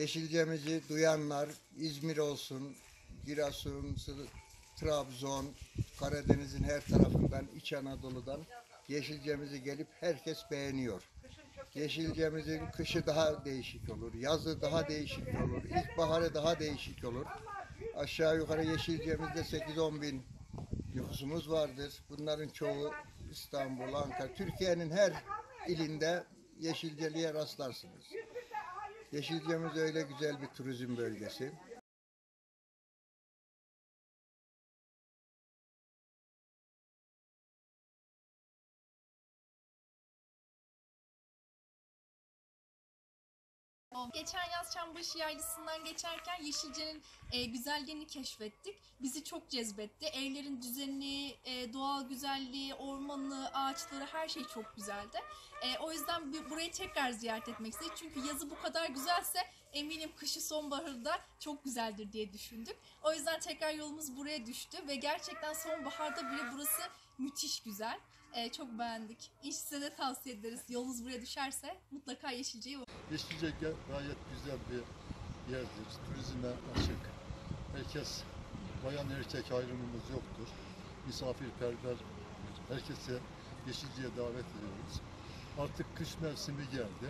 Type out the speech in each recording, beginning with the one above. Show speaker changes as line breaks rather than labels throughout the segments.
Yeşilcemizi duyanlar İzmir olsun, Giresun, Trabzon, Karadeniz'in her tarafından, İç Anadolu'dan Yeşilcemizi gelip herkes beğeniyor. Yeşilcemizin kışı daha değişik olur, yazı daha değişik olur, ilkbaharı daha değişik olur. Aşağı yukarı Yeşilcemizde 8-10 bin nüfusumuz vardır. Bunların çoğu İstanbul, Ankara, Türkiye'nin her ilinde yeşilceliğe rastlarsınız. Yeşilcemiz öyle güzel bir turizm bölgesi.
Geçen yaz Çambaşı Yaylası'ndan geçerken Yeşilce'nin e, güzelliğini keşfettik. Bizi çok cezbetti. Evlerin düzeni, e, doğal güzelliği, ormanı, ağaçları her şey çok güzeldi. E, o yüzden bir- burayı tekrar ziyaret etmek istedik. Çünkü yazı bu kadar güzelse eminim kışı sonbaharı da çok güzeldir diye düşündük. O yüzden tekrar yolumuz buraya düştü ve gerçekten sonbaharda bile burası müthiş güzel. E, çok beğendik. İş size de tavsiye ederiz. Yolunuz buraya düşerse mutlaka Yeşilce'ye
Yeşilce gayet güzel bir yerdir. Turizme açık. Herkes bayan erkek ayrımımız yoktur. Misafirperver. Herkese Yeşilce'ye davet ediyoruz. Artık kış mevsimi geldi.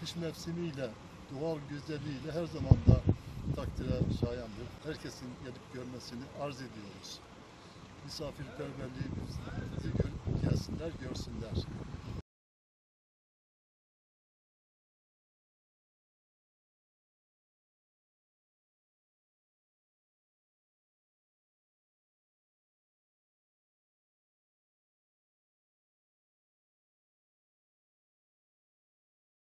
Kış mevsimiyle doğal güzelliğiyle her zaman da takdire şayandır. Herkesin gelip görmesini arz ediyoruz. Misafirperverliğimizi gelsinler, görsünler.